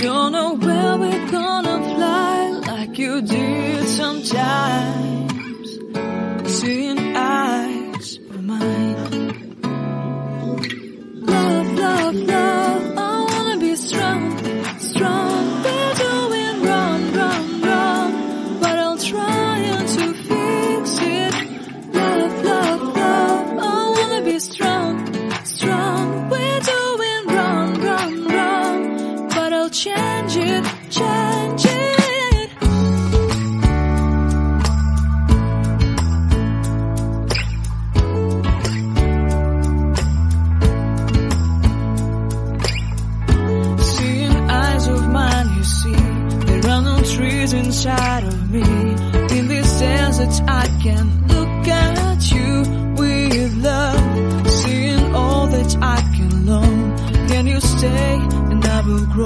Don't know where we're gonna fly like you did sometimes. Seeing eyes of mine. Love, love, love. change it, change it. Seeing eyes of mine, you see, there are no trees inside of me. In these deserts, I can look at you with love. Seeing all that I can learn, can you stay? and I will grow.